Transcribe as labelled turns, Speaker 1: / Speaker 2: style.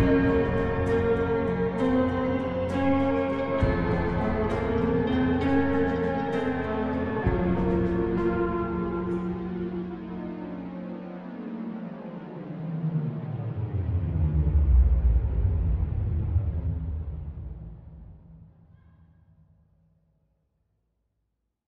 Speaker 1: Música